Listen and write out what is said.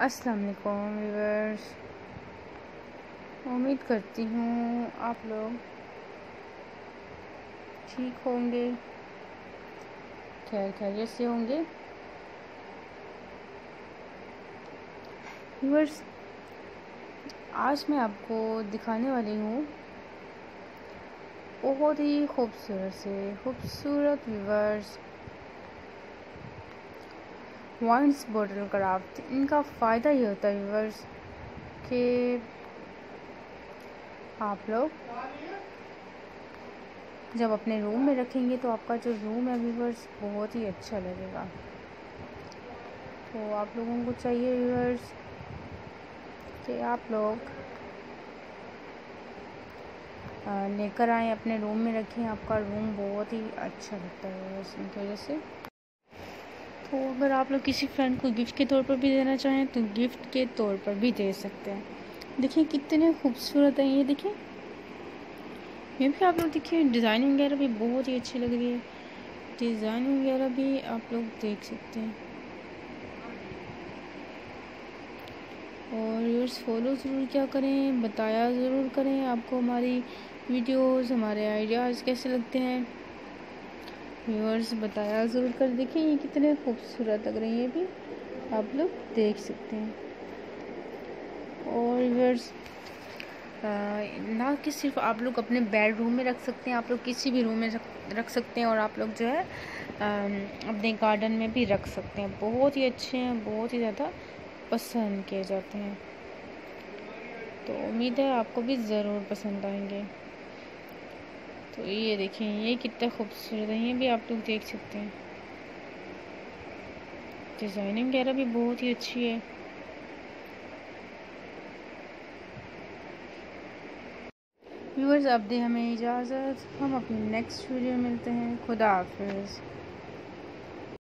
अस्सलाम वालेकुम व्यूअर्स। उम्मीद करती हूँ आप लोग ठीक होंगे। खैर, खैरियत से होंगे। व्यूअर्स, आज मैं आपको दिखाने वाली हूँ बहुत ही खूबसूरत से, खूबसूरत व्यूअर्स वाइन्स बॉटल क्राफ्ट, इनका फ़ायदा ये होता है व्यूवर्स कि आप लोग जब अपने रूम में रखेंगे तो आपका जो रूम है व्यूवर्स बहुत ही अच्छा लगेगा। तो आप लोगों को चाहिए व्यूवर्स कि आप लोग लेकर आएँ, अपने रूम में रखें, आपका रूम बहुत ही अच्छा लगता है इनकी वजह से। तो अगर आप लोग किसी फ्रेंड को गिफ्ट के तौर पर भी देना चाहें तो गिफ्ट के तौर पर भी दे सकते हैं। देखिए कितने खूबसूरत हैं ये, देखिए। ये भी आप लोग देखिए डिज़ाइनिंग वगैरह भी बहुत ही अच्छी लग रही है। डिज़ाइन वगैरह भी आप लोग देख सकते हैं। और यूर्स फॉलो ज़रूर क्या करें, बताया ज़रूर करें आपको हमारी वीडियोस हमारे आइडियाज़ कैसे लगते हैं। व्यूअर्स बताया ज़रूर कर देखिए ये कितने खूबसूरत लग रहे हैं भी आप लोग देख सकते हैं। और व्यूअर्स ना कि सिर्फ़ आप लोग अपने बेडरूम में रख सकते हैं, आप लोग किसी भी रूम में रख सकते हैं और आप लोग जो है अपने गार्डन में भी रख सकते हैं। बहुत ही अच्छे हैं, बहुत ही ज़्यादा पसंद किए जाते हैं। तो उम्मीद है आपको भी ज़रूर पसंद आएँगे। तो ये देखें, ये कितना खूबसूरत है, ये भी आप लोग देख सकते हैं। डिज़ाइनिंग वगैरह भी बहुत ही अच्छी है। व्यूअर्स अब दे हमें इजाज़त, हम अपने नेक्स्ट वीडियो में मिलते हैं। खुदा हाफिज़।